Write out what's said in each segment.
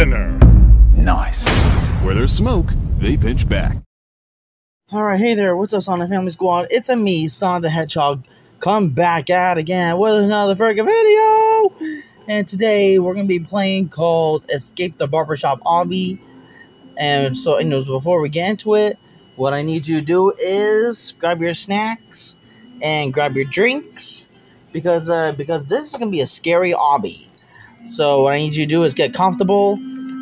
dinner. Nice. Where there's smoke, they pinch back. Alright, hey there, what's up, Sonic Family Squad? It's a me, Sonic the Hedgehog, come back at again with another freaking video! And today we're gonna be playing called Escape the Barbershop Obby. And so, you know, before we get into it, what I need you to do is grab your snacks and grab your drinks because uh, because this is gonna be a scary obby. So what I need you to do is get comfortable,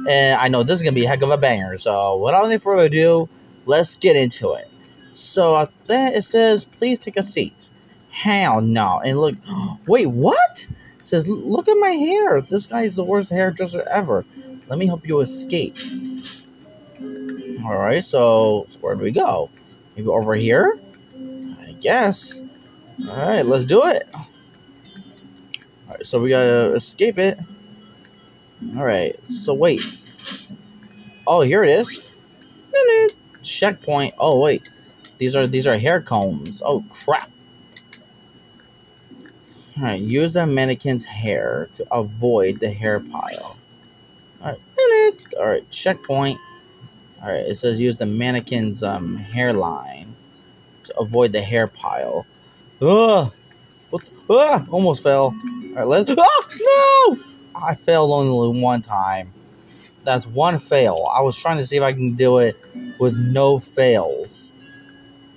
and I know this is gonna be a heck of a banger. So without any further ado, let's get into it. So uh, then it says, please take a seat. Hell no! And look, wait, what? It says, look at my hair. This guy is the worst hairdresser ever. Let me help you escape. All right, so, so where do we go? Maybe over here? I guess. All right, let's do it. All right, so we gotta escape it. All right, so wait. Oh, here it is. Checkpoint. Oh wait, these are these are hair combs. Oh crap. All right, use the mannequin's hair to avoid the hair pile. All right, all right, checkpoint. All right, it says use the mannequin's um hairline to avoid the hair pile. Ugh. What ah, almost fell. All right, let's. Oh no! I failed only one time. That's one fail. I was trying to see if I can do it with no fails.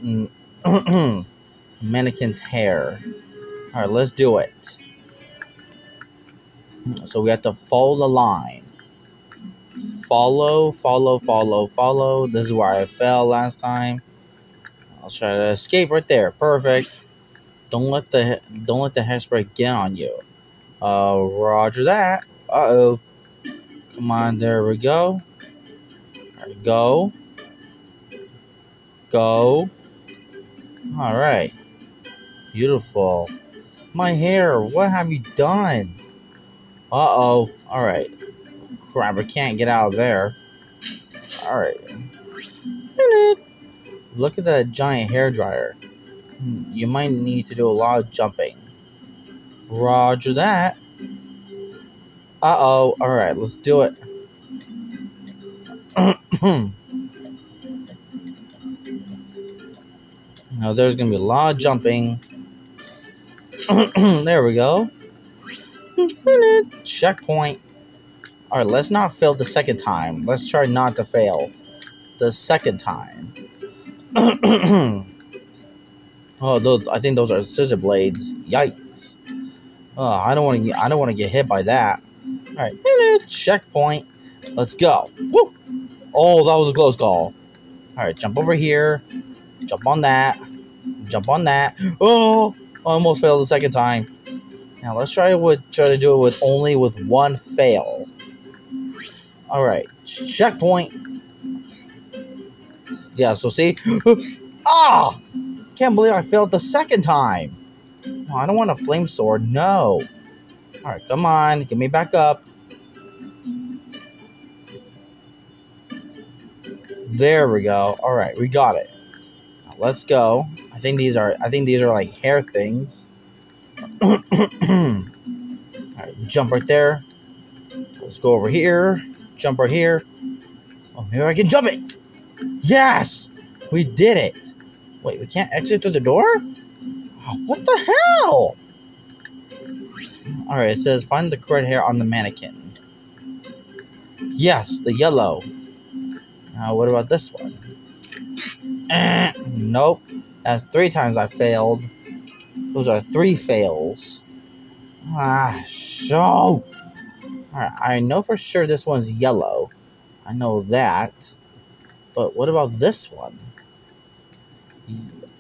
Mm. Mannequin's hair. All right, let's do it. So we have to follow the line. Follow, follow, follow, follow. This is where I fell last time. I'll try to escape right there. Perfect. Don't let the don't let the hairspray get on you. Uh, roger that. Uh oh. Come on, there we go. There we go. Go. All right. Beautiful. My hair. What have you done? Uh oh. All right. Crap! I can't get out of there. All right. Look at that giant hair dryer. You might need to do a lot of jumping. Roger that. Uh oh. Alright, let's do it. now there's gonna be a lot of jumping. there we go. Checkpoint. Alright, let's not fail the second time. Let's try not to fail the second time. oh, those I think those are scissor blades. Yikes. Oh, I don't want to. I don't want to get hit by that. All right, checkpoint. Let's go. Woo! Oh, that was a close call. All right, jump over here. Jump on that. Jump on that. Oh, almost failed the second time. Now let's try with try to do it with only with one fail. All right, checkpoint. Yeah, so see. Ah! can't believe I failed the second time. No, I don't want a flame sword. No. All right, come on, get me back up. There we go. All right, we got it. Now let's go. I think these are. I think these are like hair things. All right, jump right there. Let's go over here. Jump right here. Oh, maybe I can jump it. Yes, we did it. Wait, we can't exit through the door. What the hell? Alright, it says find the correct hair on the mannequin. Yes, the yellow. Now, what about this one? Eh, nope. That's three times I failed. Those are three fails. Ah, show. Alright, I know for sure this one's yellow. I know that. But what about this one?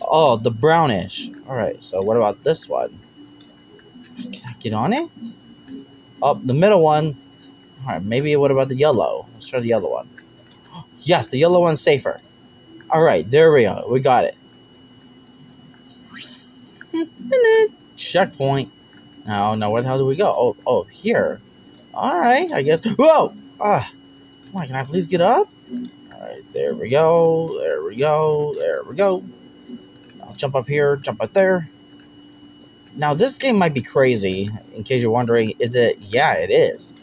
Oh, the brownish. Alright, so what about this one? Can I get on it? Oh, the middle one. Alright, maybe what about the yellow? Let's try the yellow one. Yes, the yellow one's safer. Alright, there we go. We got it. Checkpoint. No, no, where the hell do we go? Oh, oh, here. Alright, I guess. Whoa! Ah. Come on, can I please get up? Alright, there we go. There we go. There we go. I'll jump up here, jump up there. Now, this game might be crazy. In case you're wondering, is it? Yeah, it is.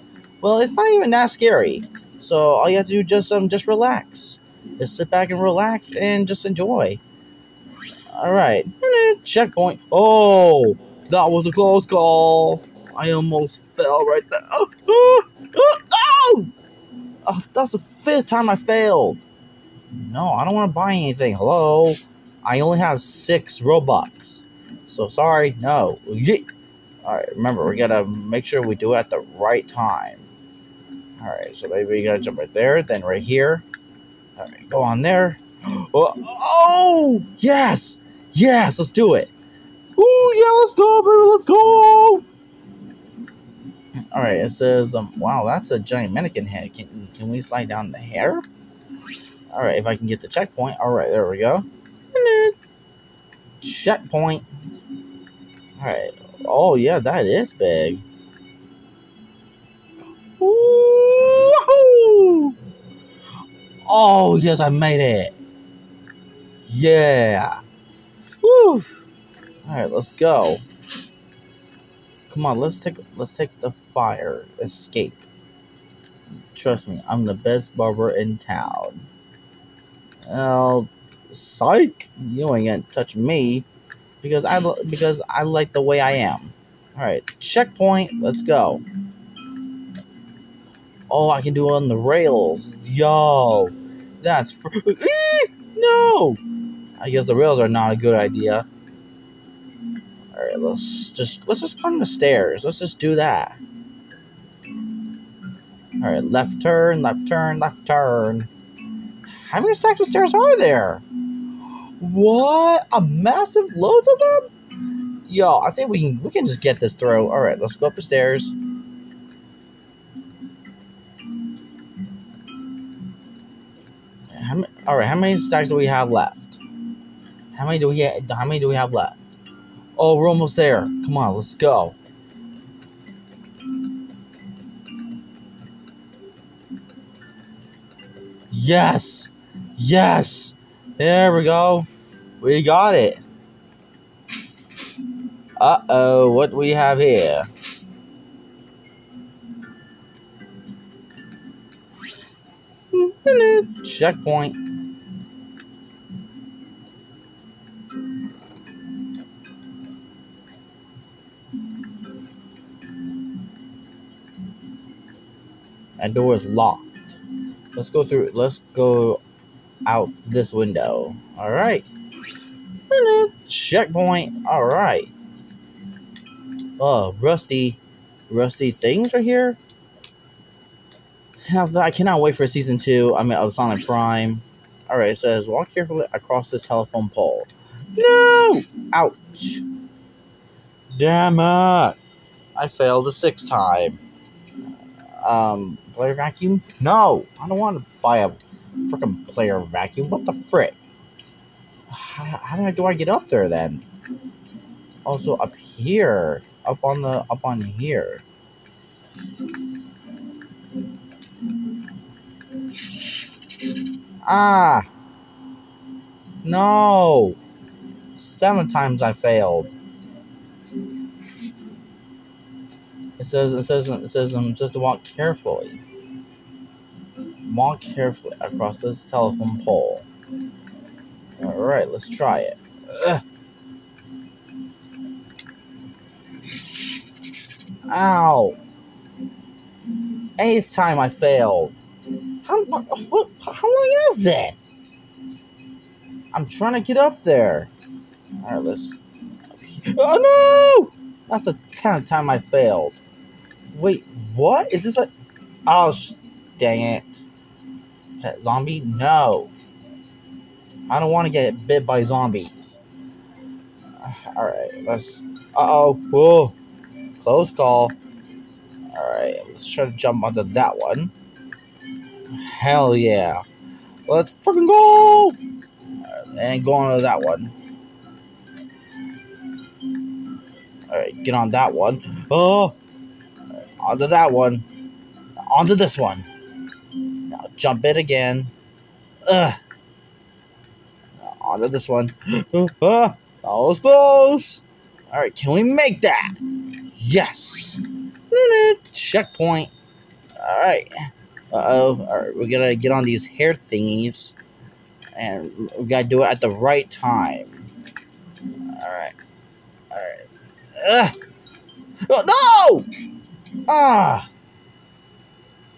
Well, it's not even that scary. So all you have to do just um just relax. Just sit back and relax and just enjoy. All right, checkpoint. Oh, that was a close call. I almost fell right there. Oh, oh, oh no! Oh, that's the fifth time I failed. No, I don't want to buy anything. Hello? I only have six Robux. So sorry, no. Alright, remember, we gotta make sure we do it at the right time. Alright, so maybe we gotta jump right there, then right here. Alright, go on there. Oh, oh, yes! Yes, let's do it. Oh, yeah, let's go, baby, let's go! Alright, it says, um, wow, that's a giant mannequin head. Can, can we slide down the hair? Alright, if I can get the checkpoint. Alright, there we go. Checkpoint. Alright. Oh, yeah, that is big. Oh, yes, I made it. Yeah. Woo. Alright, let's go. Come on, let's take let's take the fire escape. Trust me, I'm the best barber in town. Well, psych, you ain't gonna touch me because I because I like the way I am. All right, checkpoint. Let's go. Oh, I can do it on the rails. Yo, that's fr- no. I guess the rails are not a good idea. All right, let's just let's just climb the stairs. Let's just do that. All right, left turn, left turn, left turn. How many stacks of stairs are there? What? A massive loads of them? Yo, I think we can we can just get this through. All right, let's go up the stairs. How many, all right, how many stacks do we have left? How many do we how many do we have left? Oh, we're almost there. Come on, let's go. Yes. Yes! There we go. We got it. Uh-oh, what we have here? Checkpoint. And door is locked. Let's go through. Let's go out this window. All right. Checkpoint. All right. Oh, rusty, rusty things right here. I cannot wait for season two. I mean, of Sonic Prime. All right, it says walk carefully across this telephone pole. No! Ouch! Damn it! I failed the sixth time. Um, player vacuum? No, I don't want to buy a freaking player vacuum. What the frick? How, how do I get up there then? Also up here, up on the up on here. Ah! No! Seven times I failed. It says it says it says I'm just to walk carefully walk carefully across this telephone pole. Alright, let's try it. Ugh. Ow! Eighth time I failed. How, what, how long is this? I'm trying to get up there. Alright, let's... Oh no! That's the tenth time I failed. Wait, what? Is this like... Oh, dang it. Pet zombie? No. I don't want to get bit by zombies. Alright, let's... Uh-oh. Whoa. Close call. Alright, let's try to jump onto that one. Hell yeah. Let's freaking go! And go on to that one. Alright, get on that one. Oh! Right, onto that one. Onto this one. Jump it again. Ugh. On to this one. ah, that was close. All right, can we make that? Yes. Checkpoint. Alright. Uh-oh. Alright, we gotta get on these hair thingies. And we gotta do it at the right time. Alright. Alright. Ugh! Oh, no! Ah!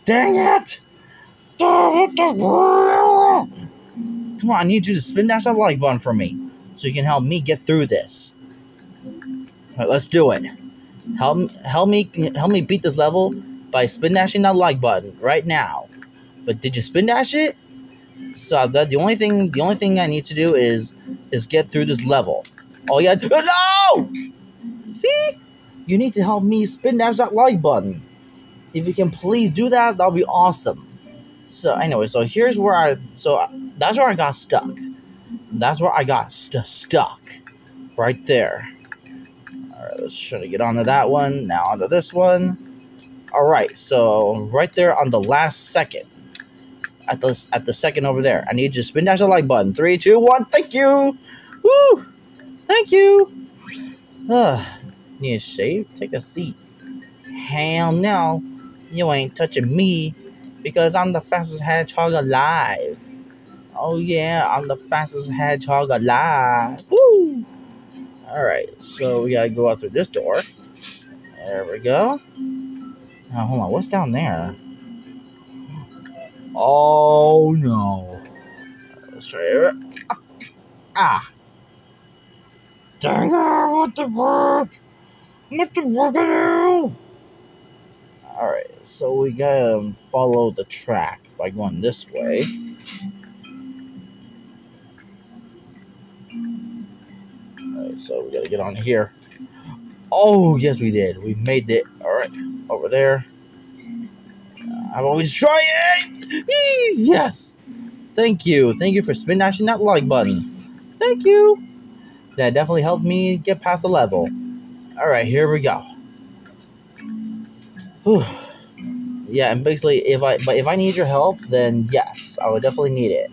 Dang it! Come on, I need you to spin dash that like button for me. So you can help me get through this. Alright, let's do it. Help, help me help me beat this level by spin dashing that like button right now. But did you spin dash it? So the only thing the only thing I need to do is is get through this level. Oh yeah, no! See, you need to help me spin dash that like button. If you can please do that, that'll be awesome. So anyway, so here's where I so uh, that's where I got stuck. That's where I got st stuck, right there. All right, let's try to get onto that one. Now onto this one. All right, so right there on the last second, at the at the second over there, I need you to spin dash the like button. Three, two, one. Thank you. Woo! Thank you. Ugh. Need a shave? Take a seat. Hell no. You ain't touching me because I'm the fastest hedgehog alive. Oh yeah, I'm the fastest hedgehog alive. Woo! Alright, so we gotta go out through this door. There we go. Now hold on, what's down there? Oh no. Let's try it. Ah! Dang it, what the fuck? What the fuck do? Alright, so we gotta follow the track by going this way. So we gotta get on here. Oh, yes, we did. We made it. Alright, over there. I've always try it! Yes! Thank you. Thank you for spin dashing that like button. Thank you. That definitely helped me get past the level. Alright, here we go. Whew. Yeah, and basically, if I but if I need your help, then yes, I would definitely need it.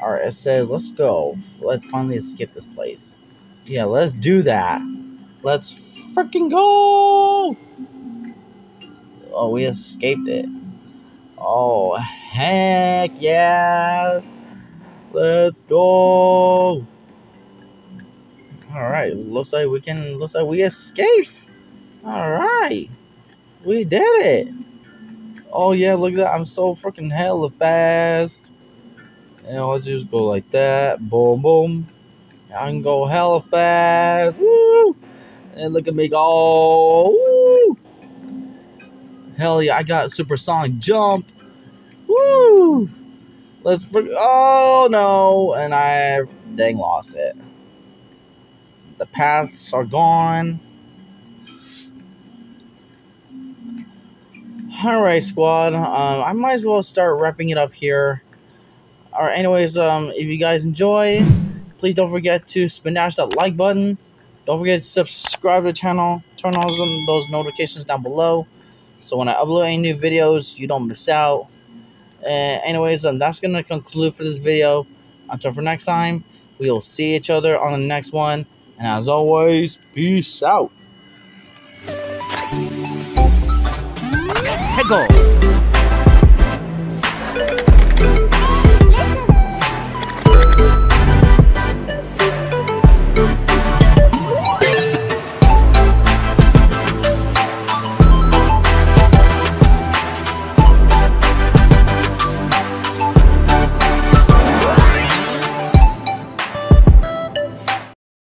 All right, it says let's go. Let's finally escape this place. Yeah, let's do that. Let's freaking go! Oh, we escaped it. Oh heck yes! Let's go! All right, looks like we can. Looks like we escaped. All right. We did it. Oh yeah, look at that. I'm so freaking hella fast. And I'll just go like that. Boom, boom. I can go hella fast. Woo! And look at me go. Woo! Hell yeah, I got supersonic jump. Woo! Let's freak. Oh no! And I dang lost it. The paths are gone. Alright, squad. Um, I might as well start wrapping it up here. Alright, anyways, um, if you guys enjoy, please don't forget to smash that like button. Don't forget to subscribe to the channel. Turn on those notifications down below. So when I upload any new videos, you don't miss out. Uh, anyways, um, that's going to conclude for this video. Until for next time, we will see each other on the next one. And as always, peace out. Go.